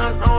not